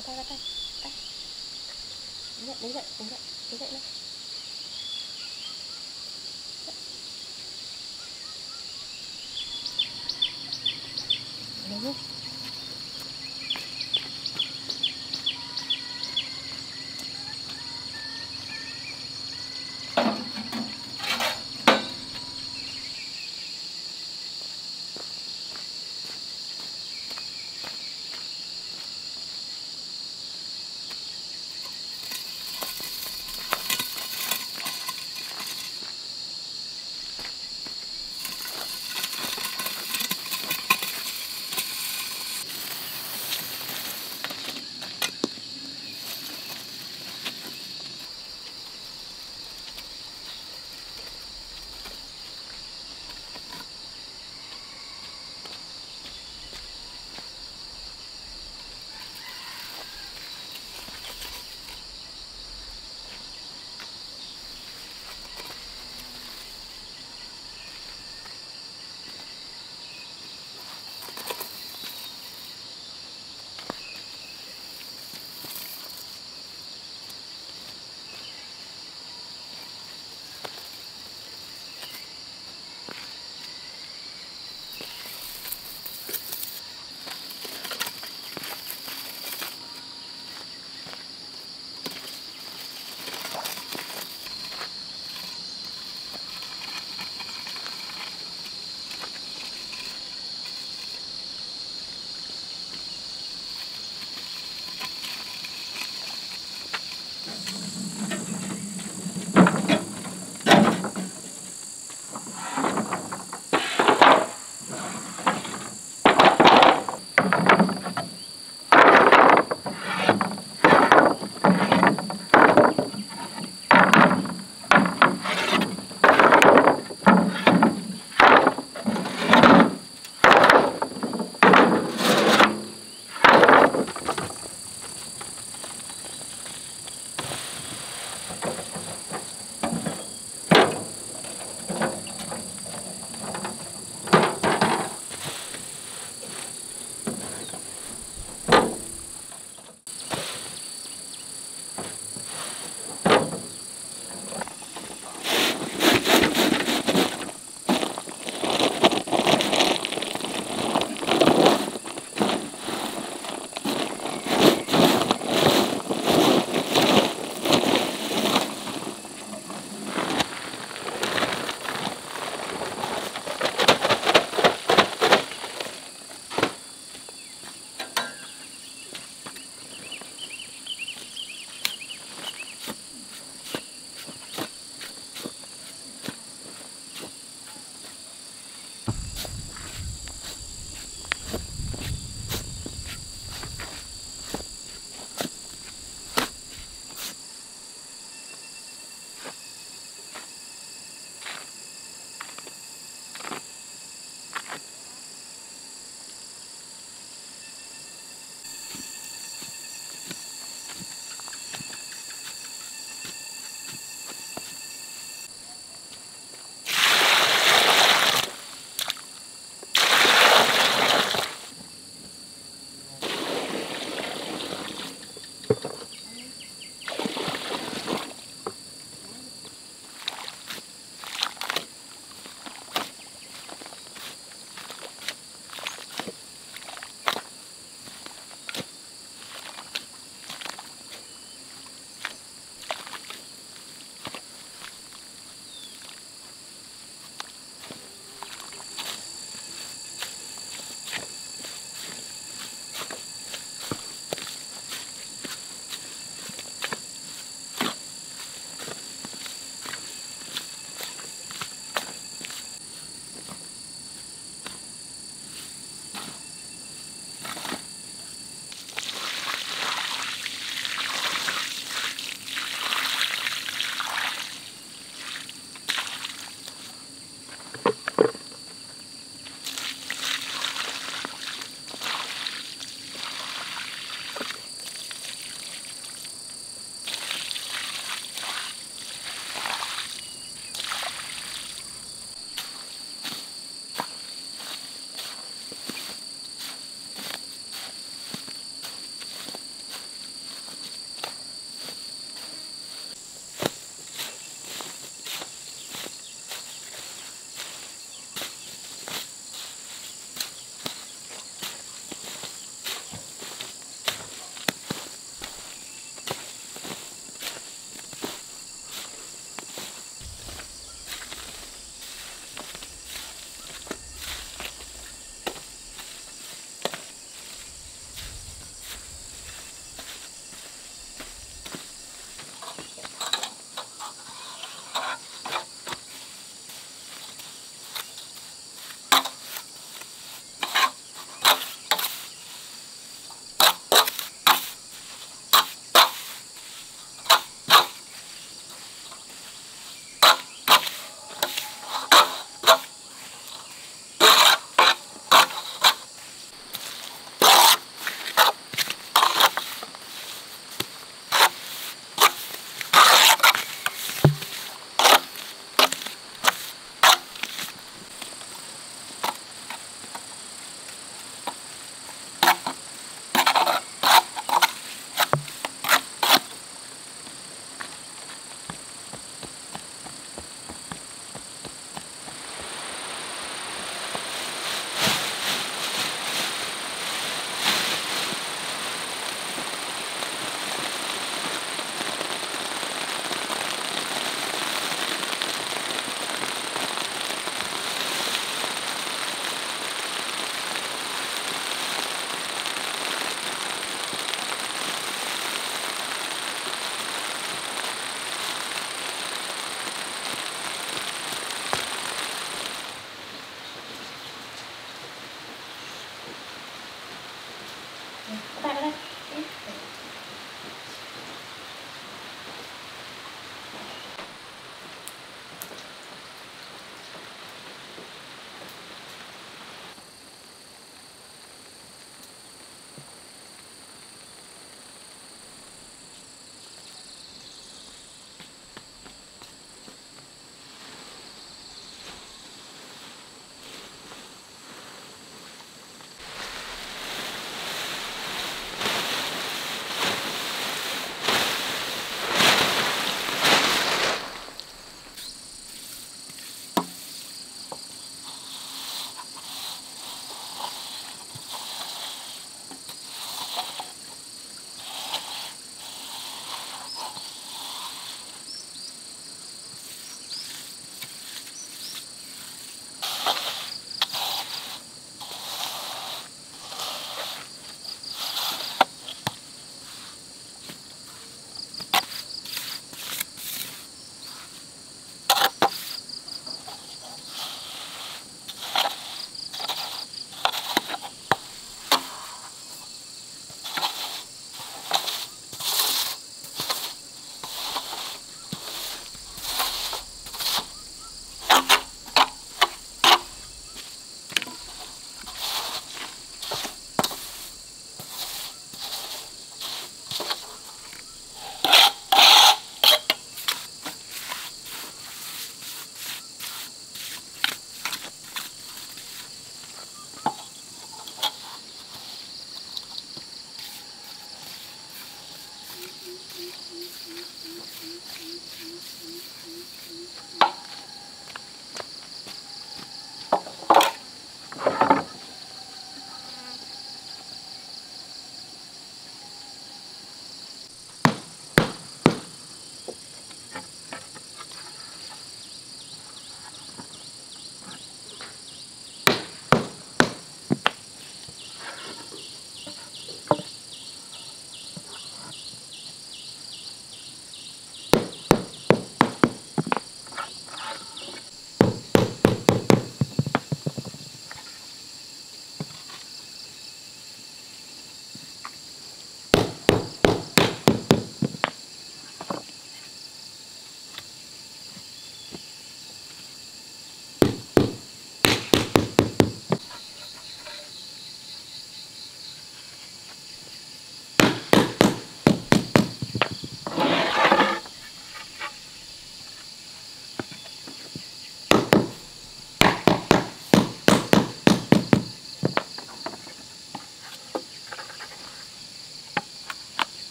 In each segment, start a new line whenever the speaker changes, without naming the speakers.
bắt tay bắt tay tay. Đứng dậy đứng dậy đứng dậy đứng dậy lên.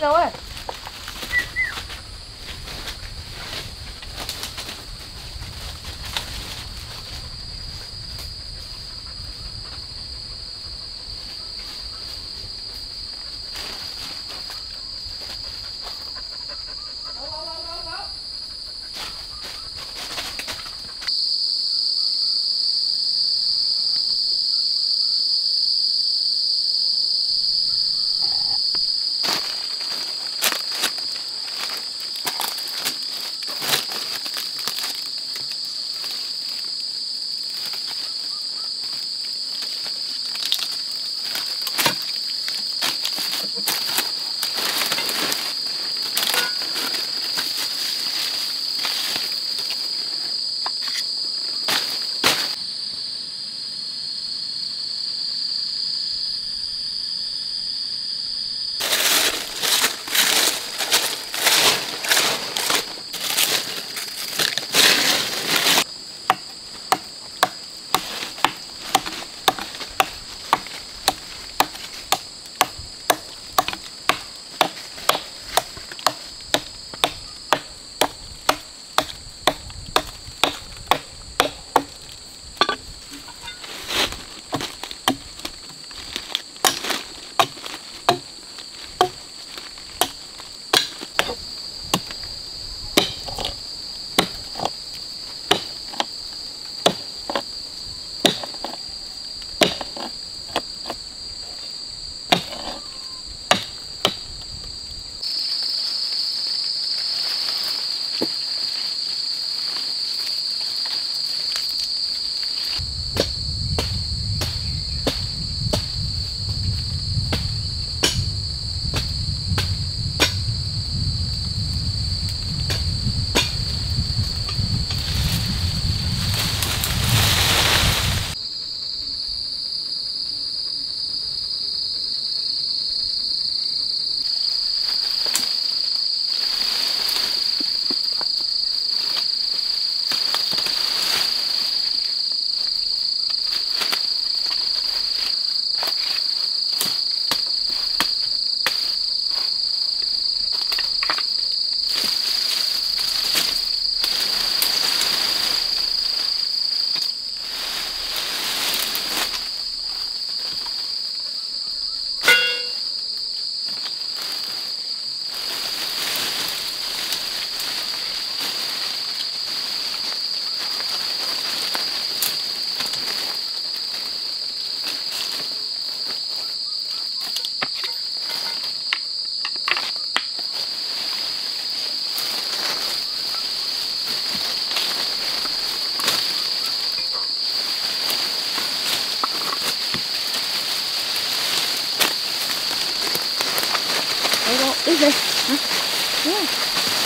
Đi Woo!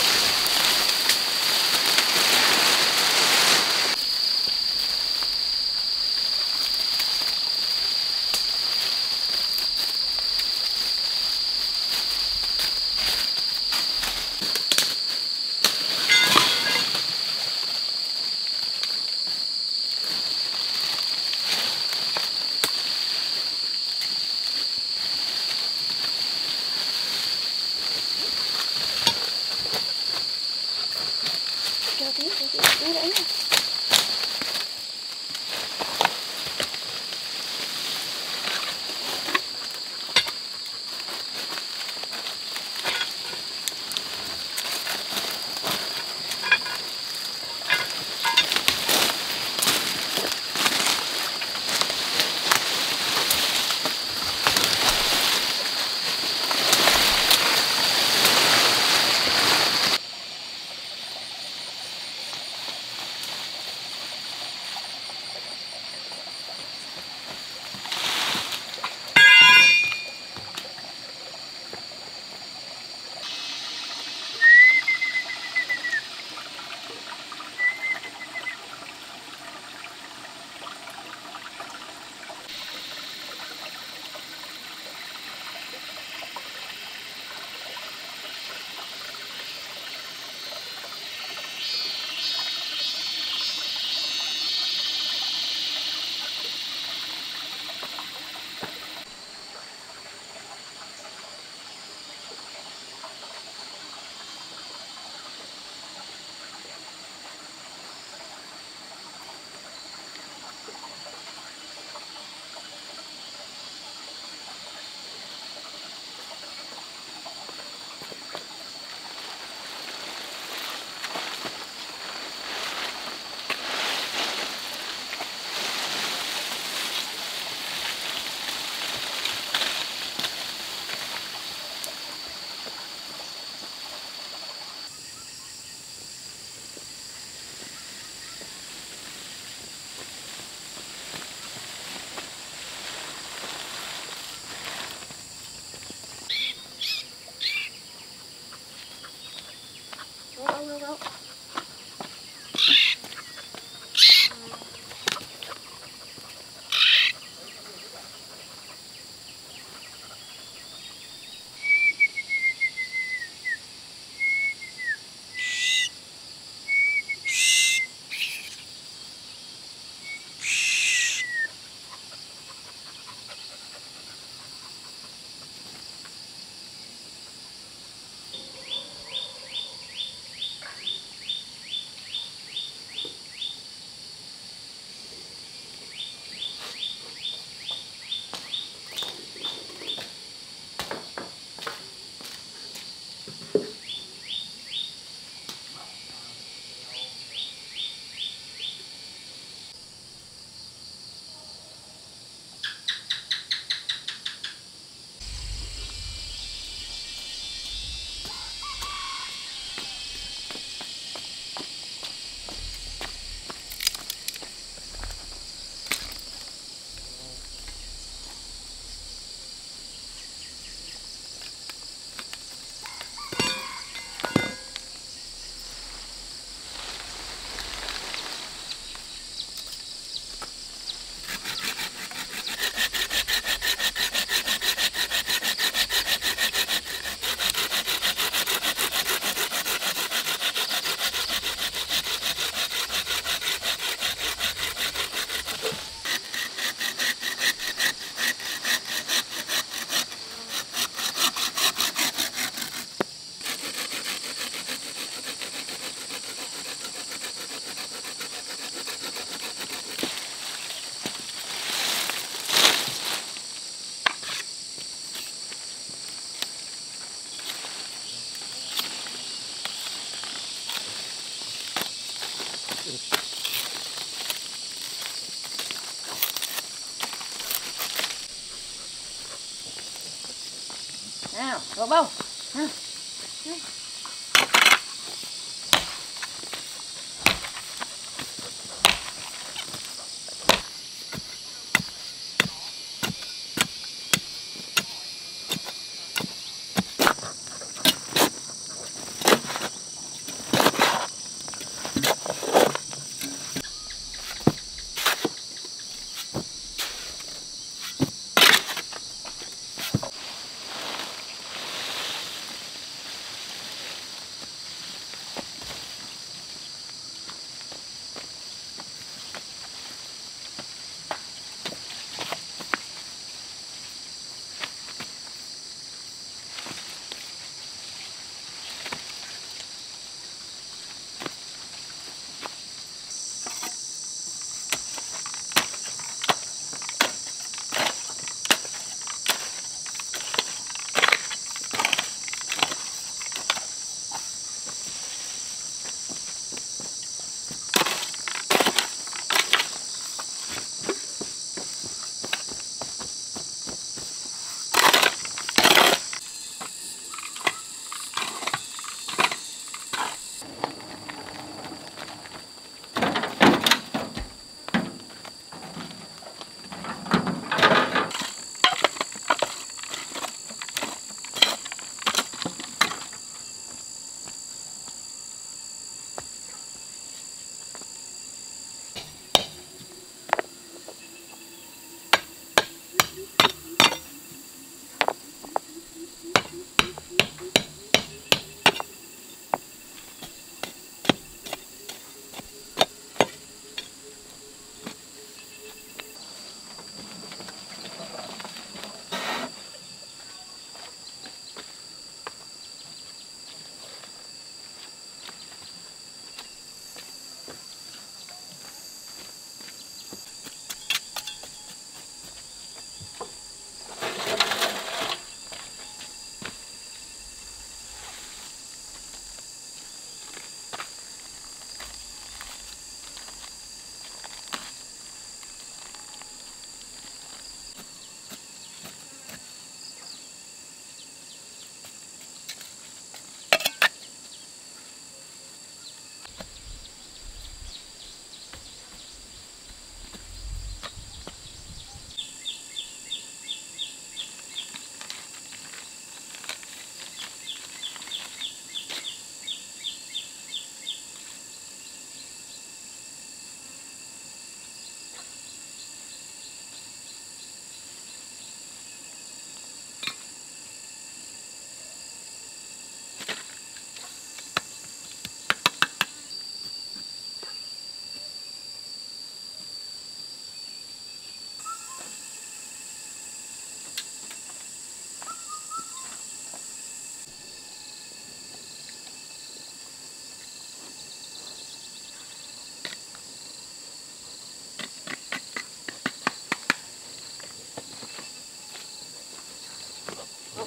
Nào vào bông nào.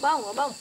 Đây. bông, ổ bông